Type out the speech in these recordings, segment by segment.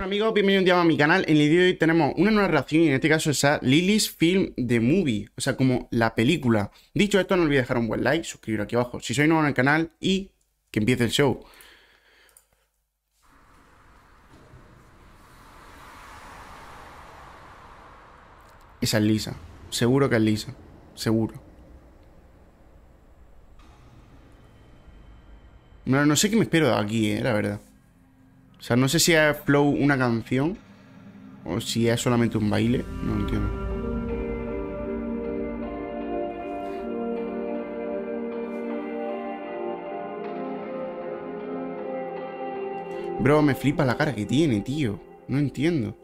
Bueno amigos, bienvenidos un día a mi canal. En el vídeo de hoy tenemos una nueva reacción y en este caso es a Lily's Film The Movie, o sea, como la película. Dicho esto, no olvidéis dejar un buen like, suscribiros aquí abajo si sois nuevo en el canal y que empiece el show. Esa es Lisa. Seguro que es Lisa. Seguro. No, no sé qué me espero de aquí, eh, la verdad. O sea, no sé si es Flow una canción o si es solamente un baile. No entiendo. Bro, me flipa la cara que tiene, tío. No entiendo.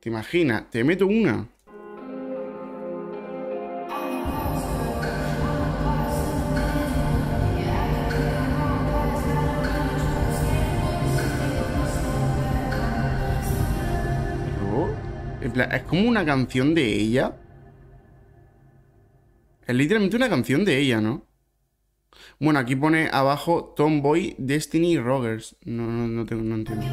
¿Te imaginas? Te meto una. Es como una canción de ella. Es literalmente una canción de ella, ¿no? Bueno, aquí pone abajo Tomboy Destiny Rogers. No, no, no, tengo, no entiendo.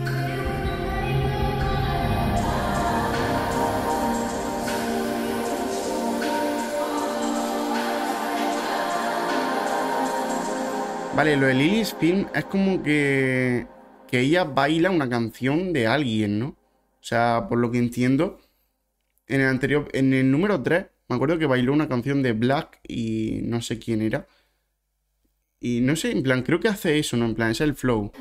Vale, lo de Lily's Film es como que, que ella baila una canción de alguien, ¿no? O sea, por lo que entiendo, en el anterior, en el número 3, me acuerdo que bailó una canción de Black y no sé quién era. Y no sé, en plan, creo que hace eso, ¿no? En plan, es el flow.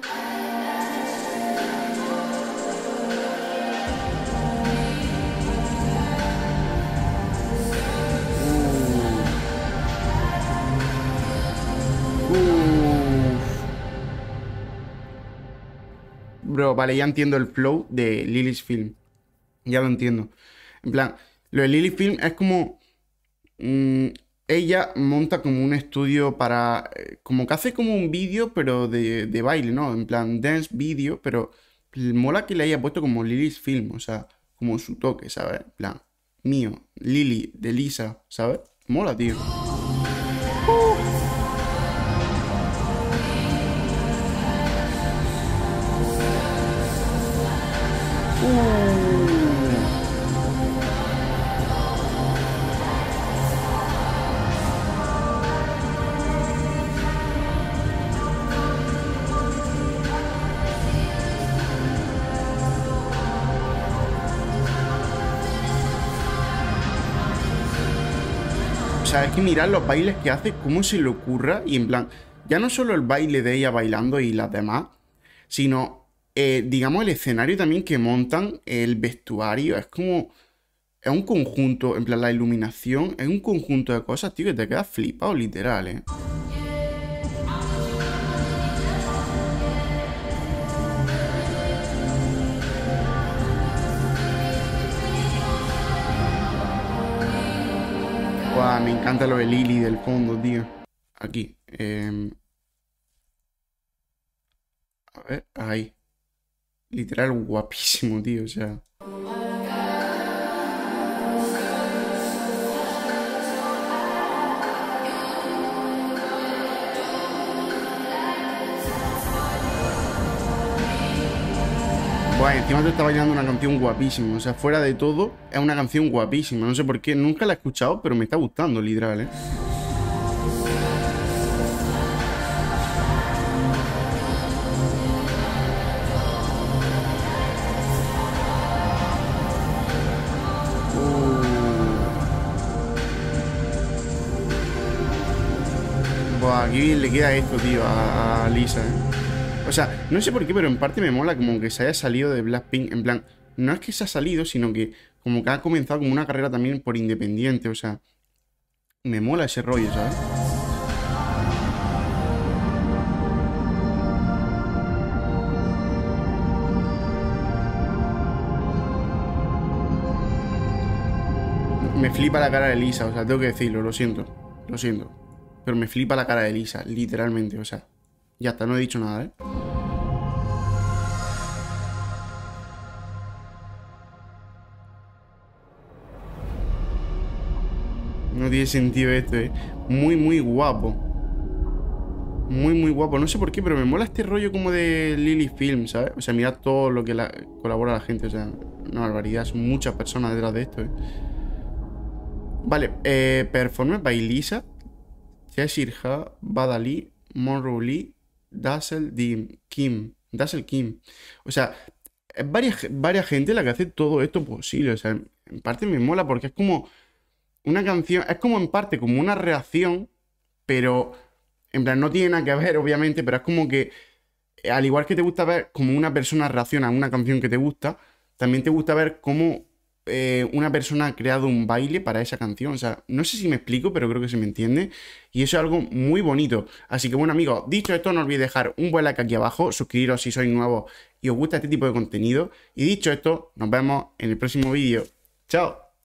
Bro, vale, ya entiendo el flow de Lily's Film. Ya lo entiendo. En plan, lo de Lily Film es como. Mm, ella monta como un estudio para. Eh, como que hace como un vídeo, pero de, de, baile, ¿no? En plan, dance video, pero mola que le haya puesto como Lily's Film, o sea, como su toque, ¿sabes? En plan, mío, Lily, de Lisa, ¿sabes? Mola, tío. Sea, es que mirar los bailes que hace, cómo se le ocurra. Y en plan, ya no solo el baile de ella bailando y las demás, sino, eh, digamos, el escenario también que montan, el vestuario. Es como. Es un conjunto, en plan, la iluminación, es un conjunto de cosas, tío, que te quedas flipado, literal, eh. Me encanta lo de Lily del fondo, tío. Aquí. Em, a ver, ahí. Literal guapísimo, tío, o sea. Bueno, encima te está bailando una canción guapísima. O sea, fuera de todo, es una canción guapísima. No sé por qué, nunca la he escuchado, pero me está gustando, literal, ¿eh? Uh. Aquí le queda esto, tío, a Lisa, ¿eh? O sea, no sé por qué, pero en parte me mola como que se haya salido de Blackpink. En plan, no es que se ha salido, sino que como que ha comenzado como una carrera también por independiente. O sea, me mola ese rollo, ¿sabes? Me flipa la cara de Lisa, o sea, tengo que decirlo, lo siento, lo siento. Pero me flipa la cara de Lisa, literalmente, o sea. Ya está, no he dicho nada, ¿eh? No tiene sentido esto, ¿eh? Muy, muy guapo. Muy, muy guapo. No sé por qué, pero me mola este rollo como de Lily Film, ¿sabes? O sea, mira todo lo que colabora la gente. O sea, una barbaridad. Son muchas personas detrás de esto, ¿eh? Vale, eh, Performance by Lisa, Cheshire Badali, Monroe Lee, Dazzle Kim. Dazzle Kim. O sea, es varias, varias gente la que hace todo esto posible. O sea, en parte me mola porque es como una canción, es como en parte como una reacción, pero en plan no tiene nada que ver, obviamente, pero es como que al igual que te gusta ver cómo una persona reacciona a una canción que te gusta, también te gusta ver cómo eh, una persona ha creado un baile para esa canción. O sea, no sé si me explico, pero creo que se me entiende. Y eso es algo muy bonito. Así que bueno, amigos, dicho esto, no olvidéis dejar un buen like aquí abajo, suscribiros si sois nuevos y os gusta este tipo de contenido. Y dicho esto, nos vemos en el próximo vídeo. ¡Chao!